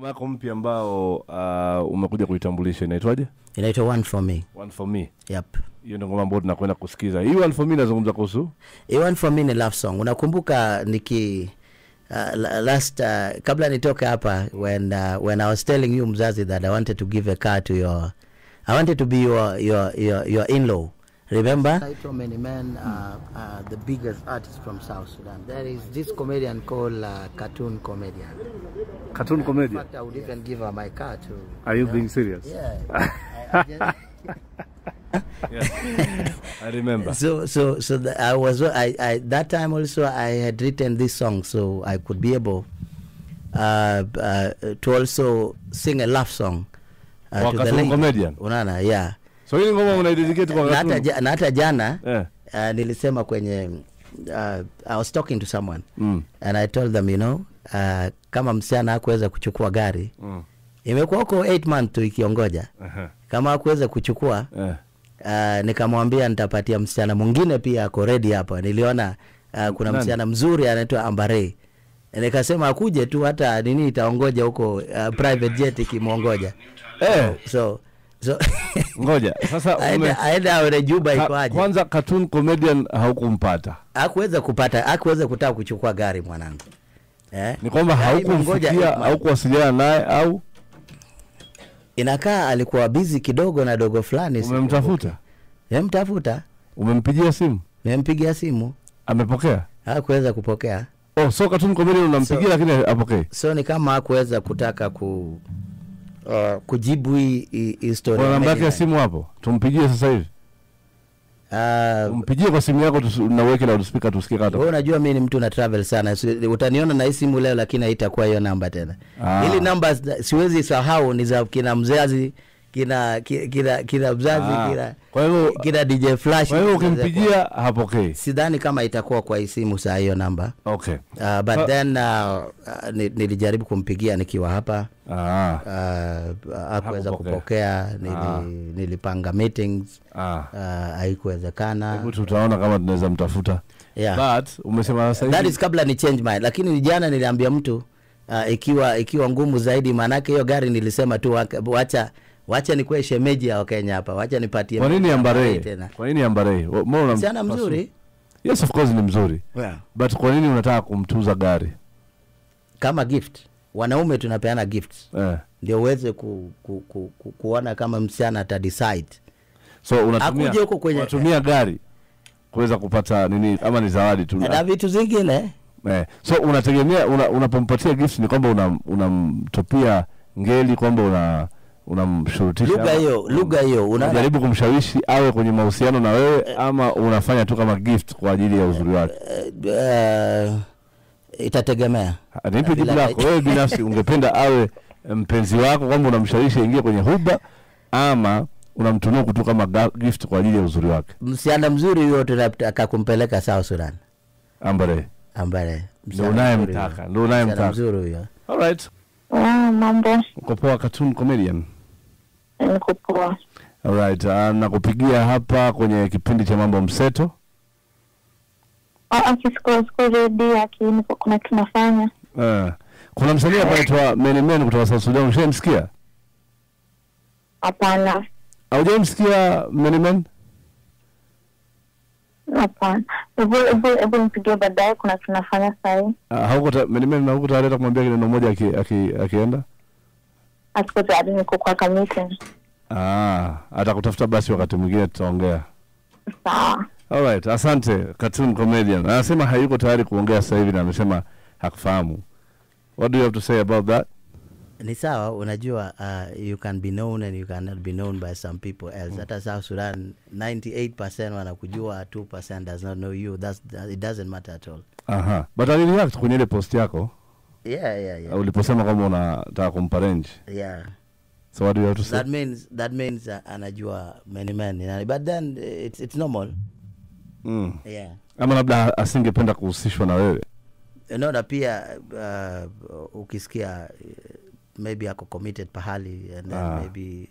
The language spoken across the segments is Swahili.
Ngoma yako mpya ambao uh, umekuja kuitambulisha inaitwaje? inaitwa one for me One for me. yep Hiyo ndio ngoma ambayo tunakwenda kusikiza. Hii one for me inazungumza kuhusu Hii one for me ni love song unakumbuka niki uh, last uh, kabla nitoke hapa when uh, when i was telling you mzazi that i wanted to give a car to your i wanted to be your your your, your in-law remember Naitwa many men uh, uh, the biggest artist from south sudan there is this comedian called uh, cartoon comedian cartoon in fact i would even give her my car to Are you being serious? yeah I, I just, I remember. so so so the, I was I, I that time also I had written this song so I could be able uh, uh, to also sing a love song uh, Kwa to the cartoon comedian? Unaona, yeah. So hii ngoma unaidedicate kwa hata na hata jana yeah. uh, nilisema kwenye uh, I was talking to someone Mm. and I told them you know uh, kama msichana hakuweza kuchukua gari Mm. imekuwa huko 8 months tu ikiongoja uh -huh. kama hakuweza kuchukua yeah. uh, nikamwambia nitapatia msichana mwingine pia ako ready hapa niliona uh, kuna Nani? msichana mzuri anaitwa ambare nikasema akuje tu hata nini itaongoja huko uh, private jet ikimwongoja Eh. so so Ngoja. Sasa ume, aende aone juba iko aje kwanza cartoon comedian haukumpata. hakuweza kupata hakuweza kutaka kuchukua gari mwanangu eh? Ni kwamba imengoja haukumfikia haukuwasiliana au kuwasiliana naye au inakaa alikuwa bizi kidogo na dogo fulani umemtafuta? nimemtafuta Umempigia simu? nimempigia simu Amepokea? hakuweza kupokea Oh, so cartoon comedian unampigia So- lakini apokee. so ni kama hakuweza kutaka ku uh, kujibu hii historia. ya namba ya simu hapo? Tumpigie sasa hivi. Uh, mpigie kwa simu yako na uweke loudspeaker tusikie kata. wewe unajua mimi ni mtu na travel sana So, utaniona na hii simu leo lakini haitakuwa hiyo namba tena Ah. ili namba siwezi sahau ni za kina mzazi kina ki- kina kina mzazi Ah. kina Kwa hivyo kina DJ Flash kwa hivyo ukimpigia hapokei. sidhani kama itakuwa kwa isimu simu saa hiyo namba Okay. uh, but Ah. then uh, uh, nilijaribu kumpigia nikiwa hapa Ah. uh, hakuweza kupokea nili, Ah. nilipanga meetings Ah. uh, haikuwezekana Hebu tutaona kama tunaweza mtafuta. yeah. But umesema sasa that is kabla ni change mind lakini jana niliambia mtu uh, ikiwa ikiwa ngumu zaidi maanake hiyo gari nilisema tu wacha wacha nikuwe shemeji ya wakenya hapa wacha nipatie kwa nini Ambarei? tena Kwa nini Ambarei? Msichana mzuri Yes of course ni mzuri. yeah. But kwa nini unataka kumtuza gari? kama gift wanaume tunapeana gift yeah. ndio uweze ku, ku, ku, ku, kuona kama msichana ata decide So unatumia huko kwenye- unatumia gari kuweza kupata nini ama ni zawadi tu. na vitu zingine Eh. So unategemea unapompatia una, gift ni kwamba unamtupia una ngeli kwamba una unamshurutisha lugha hiyo lugha hiyo unajaribu kumshawishi awe kwenye mahusiano na wewe ama unafanya tu kama gift kwa ajili ya uzuri wake? Uh, itategemea. Ah, nipe jibu lako? Wewe binafsi ungependa awe mpenzi wako kwamba unamshawishi aingie kwenye huba ama unamtunua kutu kama gift kwa ajili ya uzuri wake? Msichana mzuri huyo tunataka kumpeleka South Sudan. Ambare. Ambaye ndo unayemtaka naye unayemtaka mzuri huyo. All right. Ah, mambo. Uko poa cartoon comedian niko poa. alright uh, nakupigia hapa kwenye kipindi cha mambo mseto Ah, akisiko siko ready lakini kuna tunafanya. uh, kuna msanii hapa anaitwa Menemen kutoka South Sudan ushamsikia? Hapana, Haujamsikia Menemen? hapana. Hebu mpigie baadaye, kuna tunafanya sahi. Uh, hauko Menimen hauko tayari hata kumwambia kineno moja akienda aki, aki, akienda? Asiko tayari, niko kwa ka meeting. Ah, atakutafuta basi wakati mwingine tutaongea. Sawa. Alright, asante cartoon comedian. Anasema hayuko tayari kuongea sasa hivi na amesema hakufahamu. What do you have to say about that? ni sawa unajua uh, you can be known and you cannot be known by some people else hata South Sudan 98% wanakujua 2% does not know you That's, that, it doesn't matter at all Aha. But alireact kwenye ile post yako yeah yeah yeah uliposema kwamba unataka kumpa range. yeah So what do you have to say? that means that means uh, anajua many men but then uh, it's, it's normal Mm. yeah Ama labda asingependa kuhusishwa na wewe. no na pia uh, ukisikia uh, maybe ako committed pahali and then Ah. maybe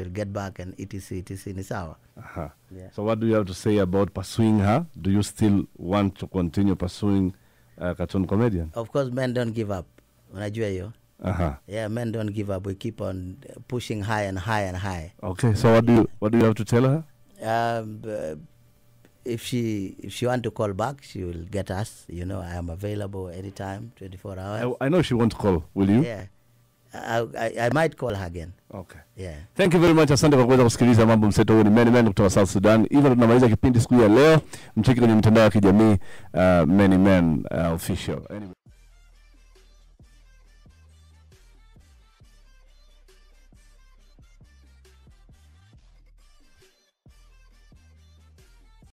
uh, get back and etc etc ni sawa Aha. Yeah. So what do you have to say about pursuing her? Do you still want to continue pursuing uh, cartoon comedian? of course men don't give up unajua hiyo Uh-huh. Yeah, men don't give up. We keep on pushing high and high and high. Okay, so what do you what do you have to tell her? Um, uh, if she if she want to call back, she will get us. You know, I am available anytime, 24 hours. I, I know she won't call. Will you? Yeah, I, I, I might call her again. Okay. Yeah. Thank you very much. Asante kwa kuweza kusikiliza mambo mseto. Huyu ni Many Men kutoka South Sudan. Hivyo tunamaliza kipindi siku ya leo. Mcheki kwenye mitandao ya kijamii uh, Many Men uh, official. Anyway.